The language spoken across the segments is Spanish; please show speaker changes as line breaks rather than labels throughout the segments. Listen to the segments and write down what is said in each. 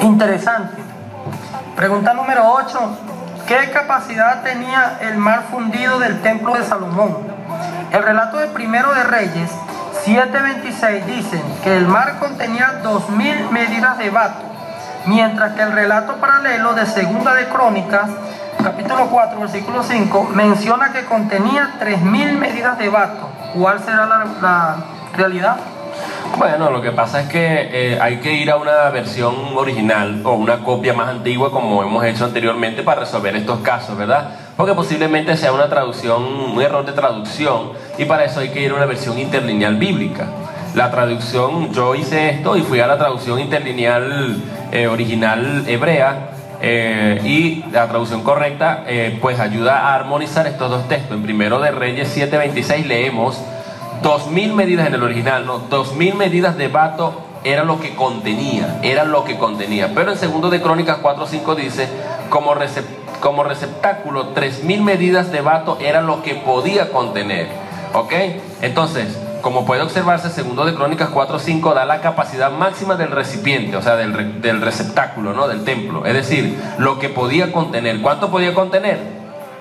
Interesante. Pregunta número 8. ¿Qué capacidad tenía el mar fundido del templo de Salomón? El relato de Primero de Reyes 7.26 dice que el mar contenía 2.000 medidas de vato, mientras que el relato paralelo de Segunda de Crónicas, capítulo 4, versículo 5, menciona que contenía 3.000 medidas de vato. ¿Cuál será la, la realidad?
Bueno, lo que pasa es que eh, hay que ir a una versión original o una copia más antigua como hemos hecho anteriormente para resolver estos casos, ¿verdad? Porque posiblemente sea una traducción, un error de traducción y para eso hay que ir a una versión interlineal bíblica. La traducción, yo hice esto y fui a la traducción interlineal eh, original hebrea eh, y la traducción correcta pues ayuda a armonizar estos dos textos. En primero de Reyes 7:26 leemos 2000 medidas en el original, no, 2000 medidas de vato era lo que contenía, era lo que contenía. Pero en segundo de Crónicas 4.5 dice, como, como receptáculo, 3000 medidas de vato era lo que podía contener. ¿Ok? Entonces, como puede observarse, segundo de Crónicas 4.5 da la capacidad máxima del recipiente, o sea, del, del receptáculo, ¿no? Del templo. Es decir, lo que podía contener. ¿Cuánto podía contener?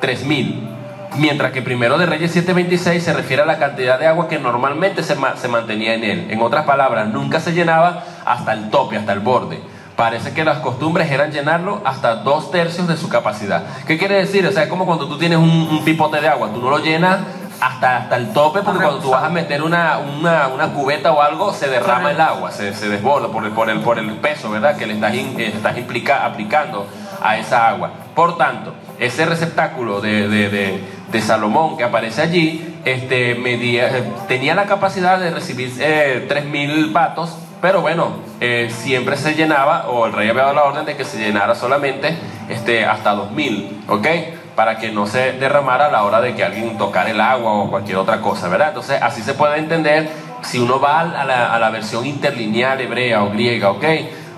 3000. Mientras que primero de Reyes 7:26 se refiere a la cantidad de agua que normalmente se, se, mantenía en él. En otras palabras, nunca se llenaba hasta el tope, hasta el borde. Parece que las costumbres eran llenarlo hasta dos tercios de su capacidad. ¿Qué quiere decir? O sea, es como cuando tú tienes un, pipote de agua, tú no lo llenas hasta, hasta el tope, porque cuando tú vas a meter una, una, una cubeta o algo, se derrama el agua, se, se desborda por el, por, el, por el peso, ¿verdad? Que le estás, eh, estás implica, aplicando a esa agua. Por tanto, ese receptáculo de, de, de, Salomón que aparece allí este, eh, tenía la capacidad de recibir eh, 3.000 vatos, pero bueno, eh, siempre se llenaba, o el rey había dado la orden de que se llenara solamente este, hasta 2.000, ¿ok? Para que no se derramara a la hora de que alguien tocara el agua o cualquier otra cosa, ¿verdad? Entonces, así se puede entender si uno va a la, a la versión interlineal hebrea o griega, ¿ok?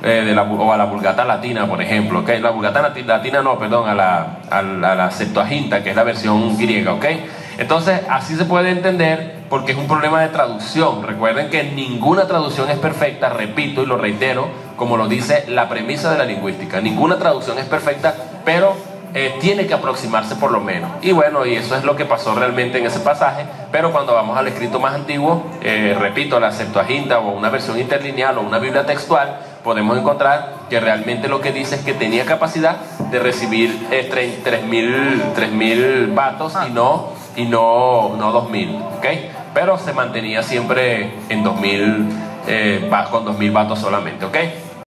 Eh, de la, o a la vulgata latina, por ejemplo, ¿ok? La vulgata latina no, perdón, a la, a la, Septuaginta, que es la versión griega, ¿ok? Entonces, así se puede entender porque es un problema de traducción. Recuerden que ninguna traducción es perfecta, repito y lo reitero, como lo dice la premisa de la lingüística. Ninguna traducción es perfecta, pero eh, tiene que aproximarse por lo menos. Y bueno, y eso es lo que pasó realmente en ese pasaje, pero cuando vamos al escrito más antiguo, eh, repito, la Septuaginta o una versión interlineal o una Biblia textual, podemos encontrar que realmente lo que dice es que tenía capacidad de recibir eh, 3.000 vatos y no, y no, no 2.000, ¿ok? Pero se mantenía siempre en 2.000, eh, con 2.000 vatos solamente, ¿ok?